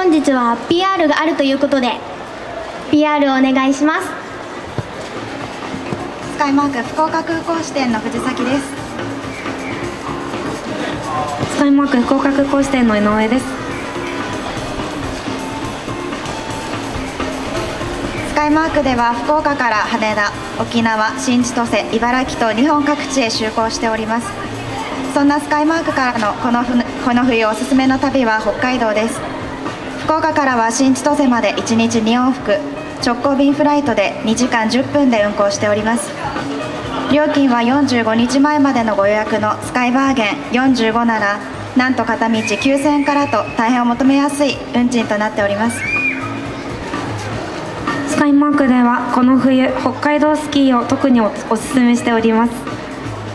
本日は PR があるということで PR をお願いします。スカイマーク福岡空港支店の藤崎です。スカイマーク福岡空港支店の井上です。スカイマークでは福岡から羽田沖縄新千歳茨城と日本各地へ就航しております。そんなスカイマークからのこのこの冬おすすめの旅は北海道です福岡からは新千歳まで1日2往復直行便フライトで2時間10分で運航しております。料金は45日前までのご予約のスカイバーゲン45ならなんと片道9000円からと大変お求めやすい運賃となっております。スカイマークではこの冬北海道スキーを特におおすすめしております。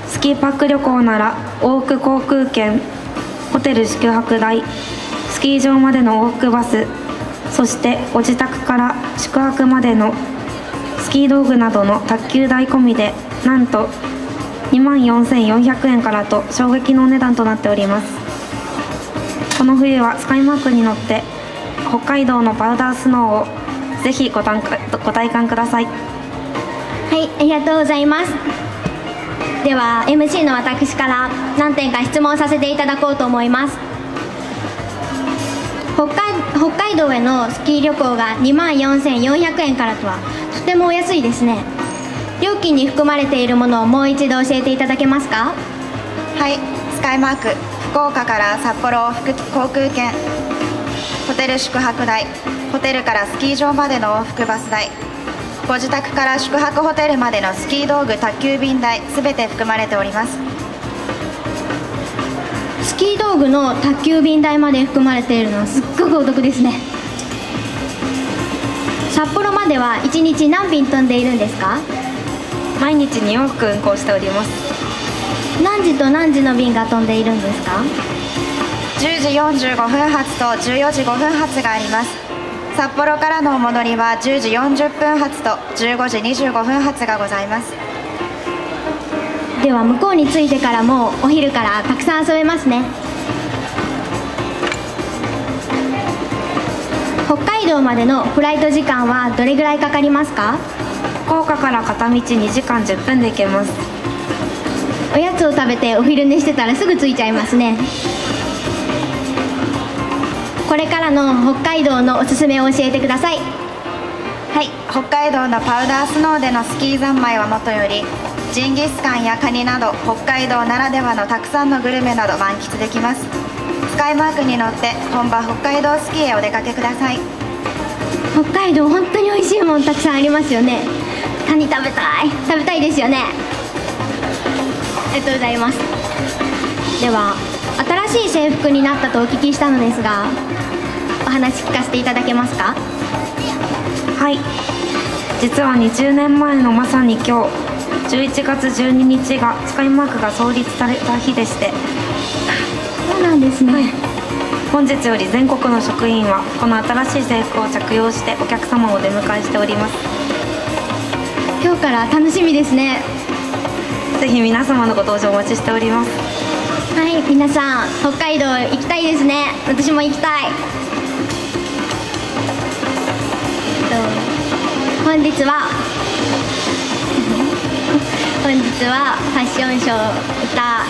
スキーパック旅行なら往復航空券ホテル宿泊代キー場までの往復バスそしてご自宅から宿泊までのスキー道具などの卓球代込みでなんと2万4400円からと衝撃のお値段となっております。この冬はスカイマークに乗って北海道のパウダースノーをぜひごご体感ください。はいありがとうございます。では MC の私から何点か質問させていただこうと思います。北海北海道へのスキー旅行が2万4400円からとはとてもお安いですね。料金に含まれているものをもう一度教えていただけますか？はい。スカイマーク福岡から札幌航空券。ホテル宿泊代。ホテルからスキー場までの往復バス代。ご自宅から宿泊ホテルまでのスキー道具宅急便代すべて含まれております。スキー道具の宅急便代まで含まれているのはすっごくお得ですね。札幌までは1日何便飛んでいるんですか？毎日2往復運航しております。何時と何時の便が飛んでいるんですか？10時45分発と14時5分発があります。札幌からのお戻りは10時40分発と15時25分発がございますでは向こうに着いてからもお昼からたくさん遊べますね。北海道までのフライト時間はどれぐらいかかりますか？福岡から片道2時間10分で行けます。おやつを食べてお昼寝してたらすぐ着いちゃいますね。これからの北海道のおすすめを教えてください。はい北海道のパウダースノーでのスキー三昧はもとよりジンギスカンやカニなど北海道ならではのたくさんのグルメなど満喫できます。スカイマークに乗って本場北海道スキーへお出かけください。北海道本当に美味しいものたくさんありますよね。カニ食べたい。食べたいですよね。ありがとうございます。では新しい制服になったとお聞きしたのですがお話聞かせていただけますか？はい。実は20年前のまさに今日11月12日がスカイマークが創立された日でして。そうなんですね、本日より全国の職員はこの新しい制服を着用してお客様を出迎えしております。今日から楽しみですね。ぜひ皆様のご登場お待ちしております。はい皆さん北海道行きたいですね。私も行きたい。えっと本日は本日はファッションショー歌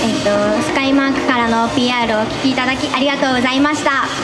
えっとスカイマークからの PR をお聴きいただきありがとうございました。